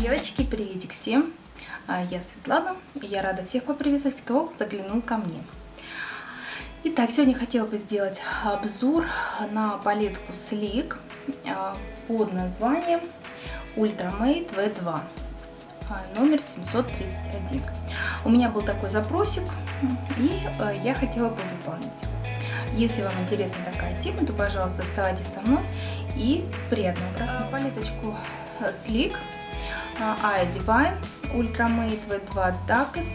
Девочки, приветик всем! А, Я Светлана, и я рада всех поприветствовать, кто заглянул ко мне. Итак, сегодня хотела бы сделать обзор на палетку Sleek а, под названием Ultramate V2 а, номер 731. У меня был такой запросик, и я хотела бы выполнить. Если вам интересна такая тема, то, пожалуйста, оставайтесь со мной и приятного просмотра. Палеточку Sleek Aya Divine Ultramate V2 Dakis,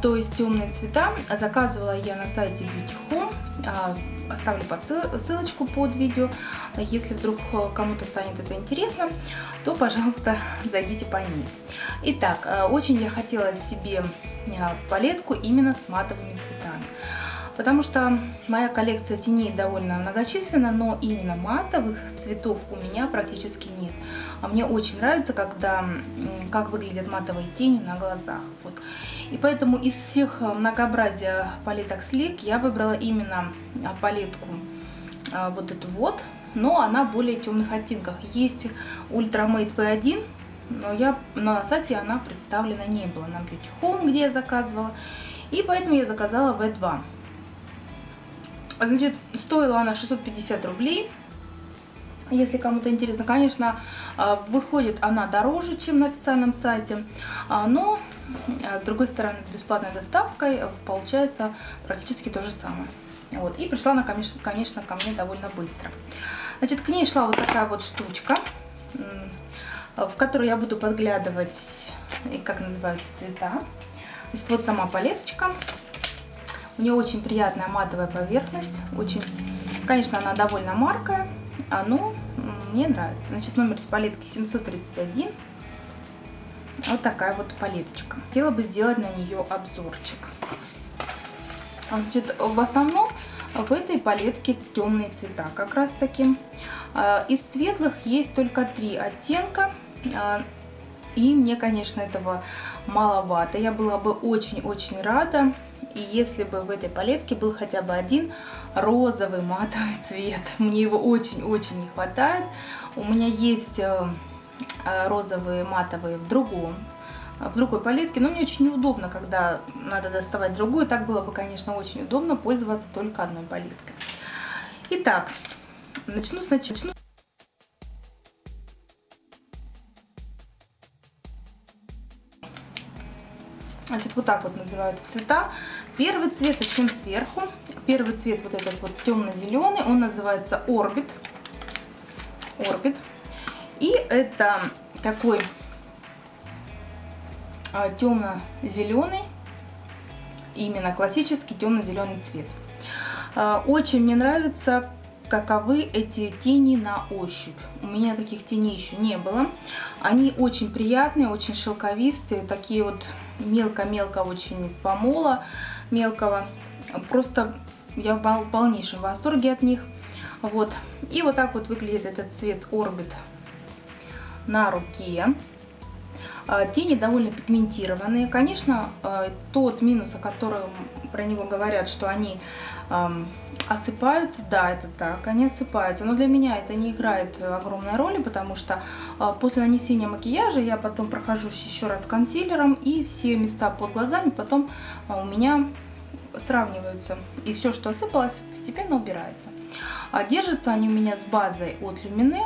то есть темные цвета. Заказывала я на сайте Beauty Home. А, оставлю ссылочку под видео. Если вдруг кому-то станет это интересно, то, пожалуйста, зайдите по ней. Итак, очень я хотела себе палетку именно с матовыми цветами потому что моя коллекция теней довольно многочисленна, но именно матовых цветов у меня практически нет. А мне очень нравится, когда, как выглядят матовые тени на глазах. Вот. И поэтому из всех многообразия палеток Sleek я выбрала именно а, палетку а, вот эту вот, но она более темных оттенках. Есть Ultramate V1, но я на сайте она представлена не была на Beauty Home, где я заказывала. И поэтому я заказала V2. Значит, стоила она 650 рублей. Если кому-то интересно, конечно, а, выходит она дороже, чем на официальном сайте, а, но а, с другой стороны, с бесплатной доставкой получается практически то же самое. Вот. И пришла она, конечно, ко мне довольно быстро. Значит, к ней шла вот такая вот штучка, в которую я буду подглядывать, как называются цвета. Значит, вот сама палеточка. У нее очень приятная матовая поверхность. Очень, конечно, она довольно маркая, но мне нравится. Значит, номер с палетки 731. Вот такая вот палеточка. Хотела бы сделать на нее обзорчик. Значит, в основном в этой палетке темные цвета. Как раз таки а, из светлых есть только три оттенка. И мне, конечно, этого маловато. Я была бы очень-очень рада, и если бы в этой палетке был хотя бы один розовый матовый цвет. Мне его очень-очень не хватает. У меня есть э, э, розовые матовые в другом в другой палетке, но мне очень неудобно, когда надо доставать другую. Так было бы, конечно, очень удобно пользоваться только одной палеткой. Итак, начну сначала. Значит, вот так вот называют цвета. Первый цвет совсем сверху. Первый цвет вот этот вот темно-зеленый, он называется Orbit. Orbit. И это такой а, темно-зеленый, именно классический темно-зеленый цвет. А, очень мне нравится, каковы эти тени на ощупь. У меня таких теней еще не было. Они очень приятные, очень шелковистые, такие вот мелко-мелко очень помола мелкого. Просто я в полнейшем восторге от них. Вот. И вот так вот выглядит этот цвет Orbit на руке. А, тени довольно пигментированные. Конечно, а, тот минус, о котором про него говорят, что они осыпаются, да, это так, они осыпаются. Но для меня это не играет огромной роли, потому что а, после нанесения макияжа я потом прохожусь еще раз консилером, и все места под глазами потом у меня сравниваются. И все, что осыпалось, постепенно убирается. Держатся они у меня с базой от Lumine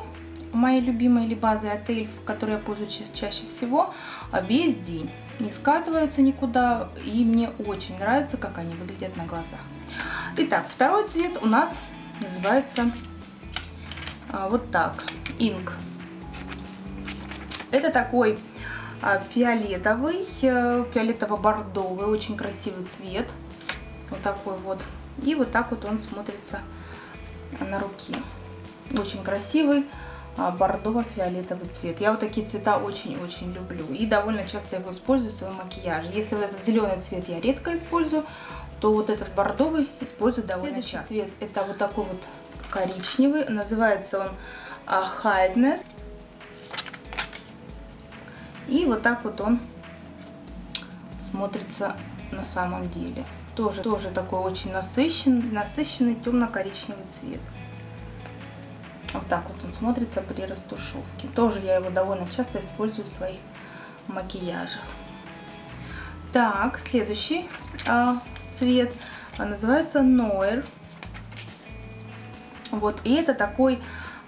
моей любимой или базой от Эльф, которой я пользуюсь чаще всего, а весь день. Не скатываются никуда, и мне очень нравится, как они выглядят на глазах. Итак, второй цвет у нас называется а, вот так, Ink. Это такой а, фиолетовый, э, фиолетово-бордовый, очень красивый цвет. Вот такой вот. И вот так вот он смотрится на руке. Очень красивый. А, бордово-фиолетовый цвет. Я вот такие цвета очень-очень люблю. И довольно часто его использую в своем макияже. Если вот этот зеленый цвет я редко использую, то вот этот бордовый использую довольно Следующий часто. цвет это вот такой вот коричневый. Называется он uh, Highness. И вот так вот он смотрится на самом деле. Тоже, тоже такой очень насыщенный, насыщенный темно-коричневый цвет. Вот так вот он смотрится при растушевке. Тоже я его довольно часто использую в своих макияжах. Так, следующий а, цвет называется Noir. Вот, и это такой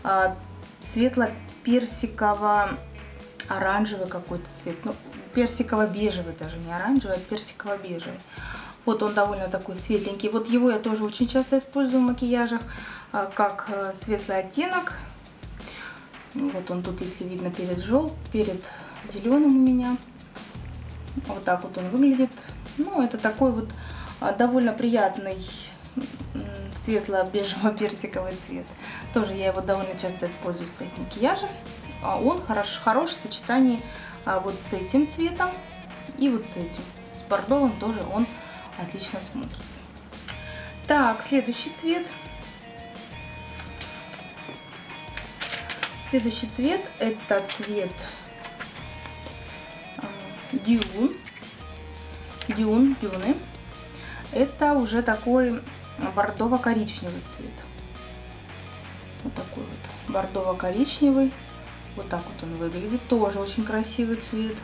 а, светло-персиково-оранжевый какой-то цвет. Ну, персиково-бежевый даже, не оранжевый, а персиково-бежевый. Вот он довольно такой светленький. Вот его я тоже очень часто использую в макияжах, а, как э, светлый оттенок. Вот он тут, если видно, перед жел, перед зеленым у меня. Вот так вот он выглядит. Ну, это такой вот а, довольно приятный светло-бежево-персиковый цвет. Тоже я его довольно часто использую в своих макияжах. А он хорош, хорош в сочетании вот с этим цветом и вот с этим. С бордовым тоже он отлично смотрится. Так, следующий цвет. Следующий цвет это цвет Дюн. Дюн, дюны. Это уже такой бордово-коричневый цвет. Вот такой вот бордово-коричневый. Вот так вот он выглядит. Тоже очень красивый цвет.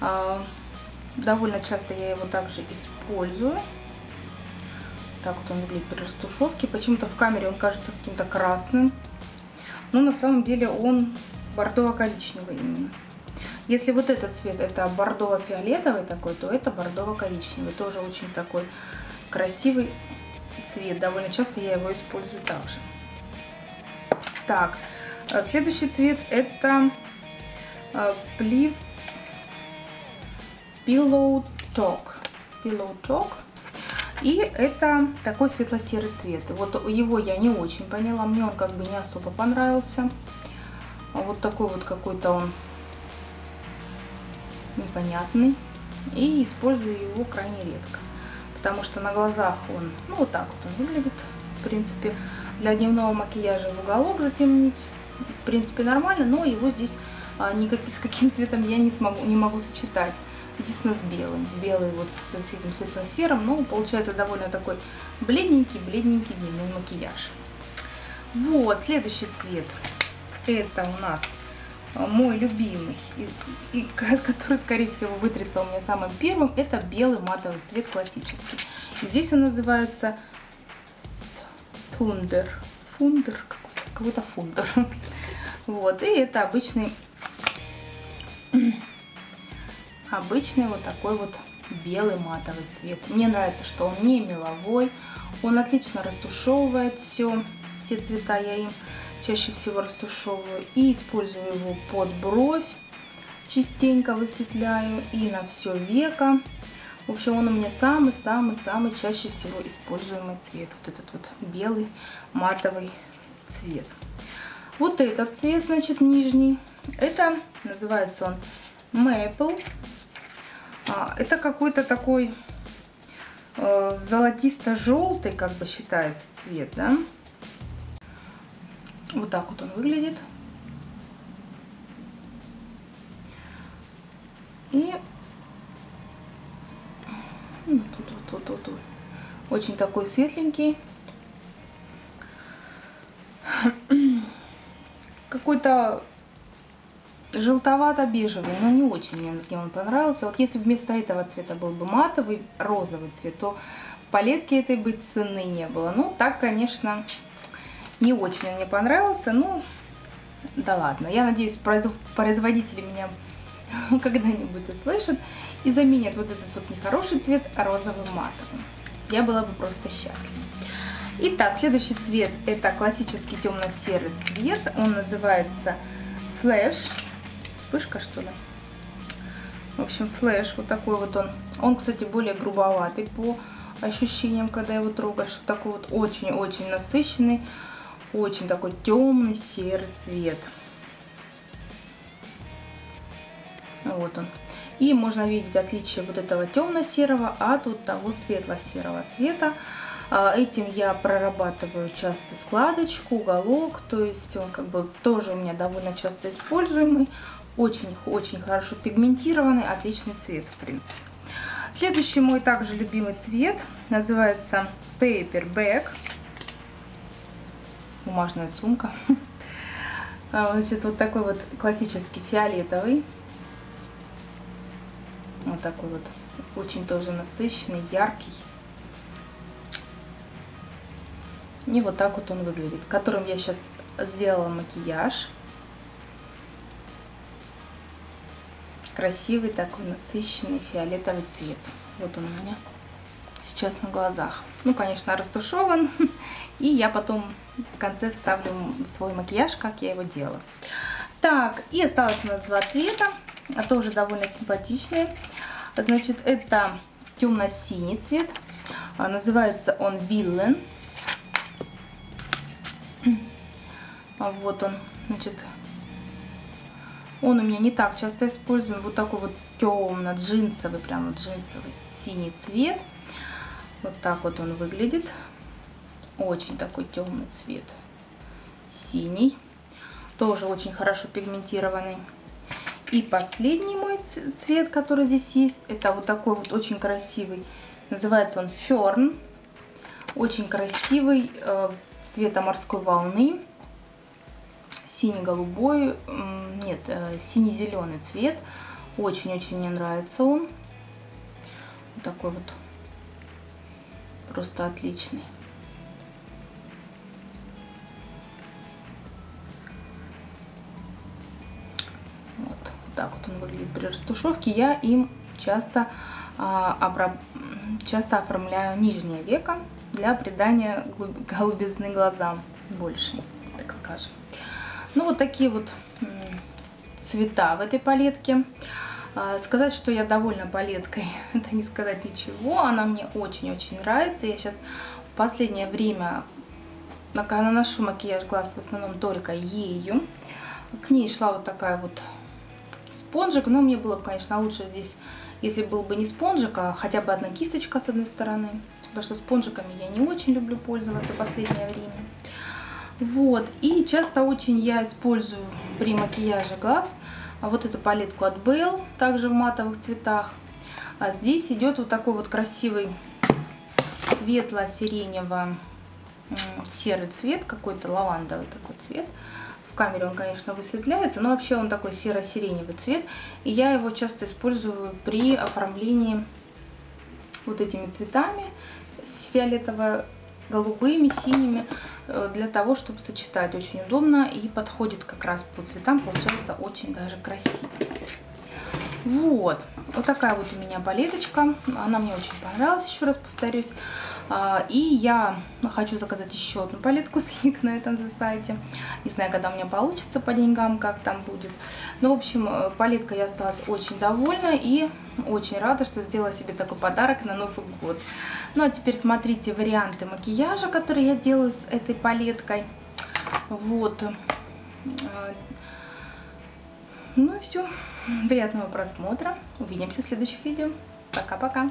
А, довольно часто я его также использую. Так вот он выглядит при растушевке. Почему-то в камере он кажется каким-то красным. Но на самом деле он бордово-коричневый именно. Если вот этот цвет это бордово-фиолетовый такой, то это бордово-коричневый. Тоже очень такой красивый цвет. Довольно часто я его использую также. Так, э, следующий цвет это э, Pillow Talk. Pillow Talk. И это такой светло-серый цвет. Вот его я не очень поняла, мне он как бы не особо понравился. Вот такой вот какой-то он непонятный. И использую его крайне редко. Потому что на глазах он, ну вот так вот он выглядит. В принципе, для дневного макияжа в уголок затемнить. В принципе, нормально, но его здесь а, никак, с каким цветом я не, смогу, не могу сочетать. Единственное с белым. Белый вот с, с этим светло-серым. Ну, получается довольно такой бледненький-бледненький дневной макияж. Вот, следующий цвет. Это у нас Э, мой любимый, и, и, который, скорее всего, вытрется у меня самым первым, это белый матовый цвет классический. Здесь он называется Thunder. Фундер, какой-то фундер. Вот, и это обычный, обычный вот такой вот белый матовый цвет. Мне нравится, что он не меловой, он отлично растушевывает все, все цвета я им чаще всего растушевываю. И использую его под бровь, частенько высветляю и на все веко. В общем, он у меня самый-самый-самый чаще всего используемый цвет. Вот этот вот белый матовый цвет. Вот этот цвет, значит, нижний. Это называется он Maple. А, это какой-то такой э, золотисто-желтый, как бы считается цвет, да. Вот так вот он выглядит. И ну, тут, вот, тут, тут, тут. Очень такой светленький. Какой-то желтовато-бежевый, но не очень мне он понравился. Вот если вместо этого цвета был бы матовый, розовый цвет, то палетки этой бы цены не было. Ну, так, конечно, не очень он мне понравился, ну, да ладно. Я надеюсь, производители меня когда-нибудь услышат и заменят вот этот вот нехороший цвет розовым матовым. Я была бы просто счастлива. Итак, следующий цвет это классический темно-серый цвет. Он называется Flash. Вспышка что ли? В общем, flash, вот такой вот он. Он, кстати, более грубоватый по ощущениям, когда его трогаешь. Такой вот очень-очень насыщенный. Очень такой темный серый цвет. Вот он. И можно видеть отличие вот этого темно-серого от вот того светло-серого цвета. А, этим я прорабатываю часто складочку, уголок, то есть он как бы тоже у меня довольно часто используемый, очень-очень хорошо пигментированный, отличный цвет в принципе. Следующий мой также любимый цвет называется Paper Bag. бумажная сумка. А, значит, вот такой вот классический фиолетовый. Вот такой вот, очень тоже насыщенный, яркий. И вот так вот он выглядит, которым я сейчас сделала макияж. Красивый такой насыщенный фиолетовый цвет. Вот он у меня сейчас на глазах. Ну, конечно, растушеван. И я потом в конце вставлю свой макияж, как я его делала. Так, и осталось у нас два цвета, тоже довольно симпатичные. Значит, это темно-синий цвет. А, называется он Виллен. Вот он, значит, он у меня не так часто используем. Вот такой вот темно-джинсовый, прям вот джинсовый синий цвет. Вот так вот он выглядит. Очень такой темный цвет. Синий. Тоже очень хорошо пигментированный. И последний мой цвет, который здесь есть, это вот такой вот очень красивый. Называется он Ферн. Очень красивый, э, цвета морской волны. Синий-голубой, нет, э, синий-зеленый цвет. Очень-очень мне нравится он. Вот такой вот просто отличный. Вот, вот так вот он выглядит при растушевке. Я им часто, а, обраб... часто оформляю нижнее веко для придания голубизны глазам больше, так скажем. Ну вот такие вот цвета в этой палетке. А, сказать, что я довольна палеткой, это не сказать ничего. Она мне очень-очень нравится. Я сейчас в последнее время наношу макияж глаз в основном только ею. К ней шла вот такая вот спонжик. Но мне было бы, конечно, лучше здесь, если был бы не спонжик, а хотя бы одна кисточка с одной стороны. Потому что спонжиками я не очень люблю пользоваться в последнее время. Вот. И часто очень я использую при макияже глаз а вот эту палетку от Bell, также в матовых цветах. А здесь идет вот такой вот красивый светло-сиренево-серый цвет, какой-то лавандовый такой цвет. В камере он, конечно, высветляется, но вообще он такой серо-сиреневый цвет. И я его часто использую при оформлении вот этими цветами с фиолетово-голубыми, синими. Э, для того, чтобы сочетать очень удобно и подходит как раз по цветам, получается очень даже красиво. Вот, вот такая вот у меня палеточка, она мне очень понравилась, еще раз повторюсь. А, и я хочу заказать еще одну палетку слик на этом сайте. Не знаю, когда у меня получится по деньгам, как там будет. Но, в общем, э, палетка я осталась очень довольна и очень рада, что сделала себе такой подарок на Новый год. Ну, а теперь смотрите варианты макияжа, которые я делаю с этой палеткой. Вот. Э, ну и все. Приятного просмотра. Увидимся в следующих видео. Пока-пока.